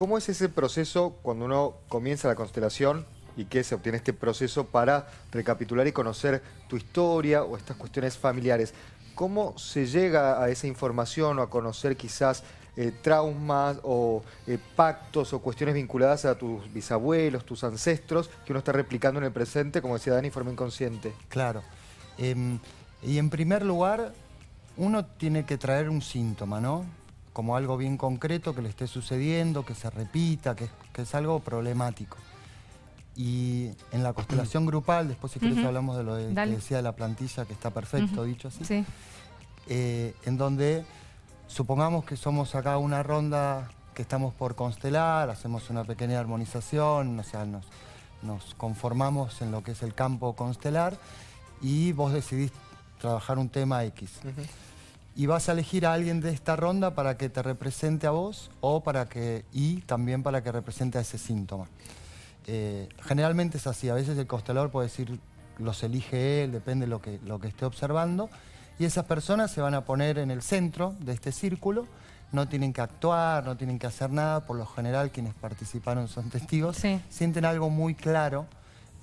¿Cómo es ese proceso cuando uno comienza la constelación y que se obtiene este proceso para recapitular y conocer tu historia o estas cuestiones familiares? ¿Cómo se llega a esa información o a conocer quizás eh, traumas o eh, pactos o cuestiones vinculadas a tus bisabuelos, tus ancestros, que uno está replicando en el presente, como decía Dani, forma inconsciente? Claro. Em, y en primer lugar, uno tiene que traer un síntoma, ¿no? Como algo bien concreto que le esté sucediendo, que se repita, que, es algo problemático. Y en la constelación grupal, después si querés hablamos de lo que decía de la plantilla, que está perfecto dicho así, eh, en donde supongamos que somos acá una ronda que estamos por constelar, hacemos una pequeña armonización, o sea, nos, nos conformamos en lo que es el campo constelar y vos decidís trabajar un tema X y vas a elegir a alguien de esta ronda para que te represente a vos o para que, y también para que represente a ese síntoma. Eh, generalmente es así, a veces el constelador puede decir, los elige él, depende de lo que, lo que esté observando, y esas personas se van a poner en el centro de este círculo, no tienen que actuar, no tienen que hacer nada, por lo general quienes participaron son testigos, sienten algo muy claro,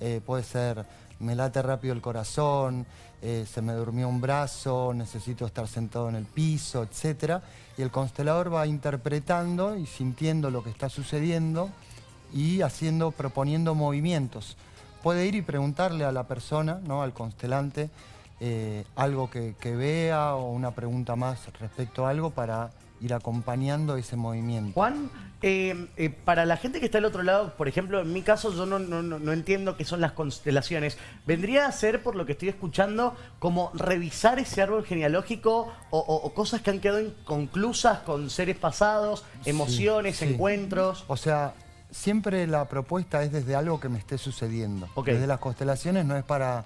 eh, puede ser me late rápido el corazón, eh, se me durmió un brazo, necesito estar sentado en el piso, etc. Y el constelador va interpretando y sintiendo lo que está sucediendo y haciendo, proponiendo movimientos. Puede ir y preguntarle a la persona, ¿no? al constelante, eh, algo que, que vea o una pregunta más respecto a algo para ir acompañando ese movimiento. Juan, eh, eh, para la gente que está al otro lado, por ejemplo, en mi caso yo no, no, entiendo qué son las constelaciones. ¿Vendría a ser, por lo que estoy escuchando, como revisar ese árbol genealógico o, cosas que han quedado inconclusas con seres pasados, emociones, encuentros? O sea, siempre la propuesta es desde algo que me esté sucediendo. Desde las constelaciones no es para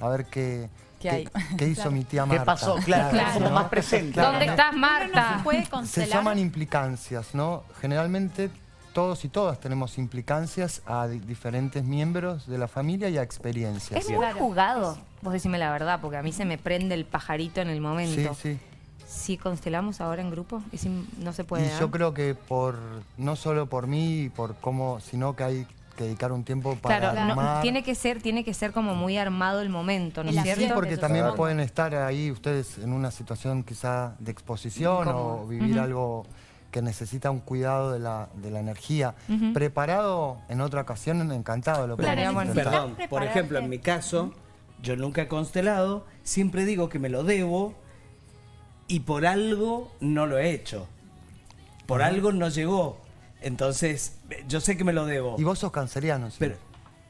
a ver qué ¿Qué, hizo mi tía Marta? ¿Qué pasó? Claro, como más presente. ¿Dónde estás, Marta? se, llaman implicancias, ¿no? Generalmente todos y todas tenemos implicancias a diferentes miembros de la familia y a experiencias. Es muy jugado, vos decime la verdad, porque a mí se me prende el pajarito en el momento. Sí, sí. Si constelamos ahora en grupo, y si no se puede. Y yo creo que por no solo por mí, por cómo, sino que hay dedicar un tiempo para claro, tiene que ser tiene que ser como muy armado el momento, ¿no es cierto? Sí, porque también pueden estar ahí ustedes en una situación quizá de exposición o vivir algo que necesita un cuidado de la, de la energía. Preparado en otra ocasión, encantado. Lo Perdón, por ejemplo, en mi caso, yo nunca he constelado, siempre digo que me lo debo y por algo no lo he hecho. Por algo no llegó. Entonces, yo sé que me lo debo. Y vos sos canceriano, ¿sí? Pero,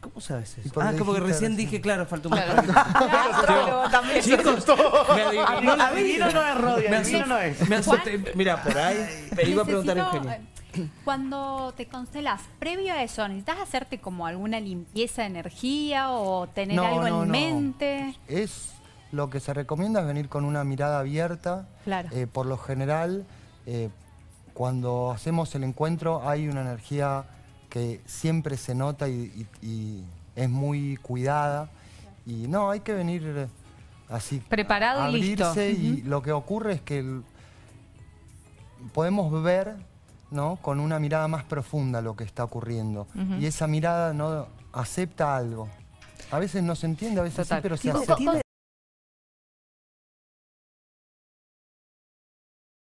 ¿Cómo sabes eso? Ah, como que recién dije, claro, faltó un Claro, también. Chicos, me adivino no es Rodia, adivino no es. Me asusté. Mira, por ahí me iba a preguntar Eugenia. Eh, cuando te constelas, previo a eso, ¿necesitas hacerte como alguna limpieza de energía o tener algo en mente? Es lo que se recomienda es venir con una mirada abierta. Claro. Eh, por lo general, eh, cuando hacemos el encuentro hay una energía que siempre se nota y, es muy cuidada. Y no, hay que venir así. Preparado abrirse y listo. Y lo que ocurre es que podemos ver ¿no? con una mirada más profunda lo que está ocurriendo. Y esa mirada no acepta algo. A veces no se entiende, a veces sí, pero se acepta.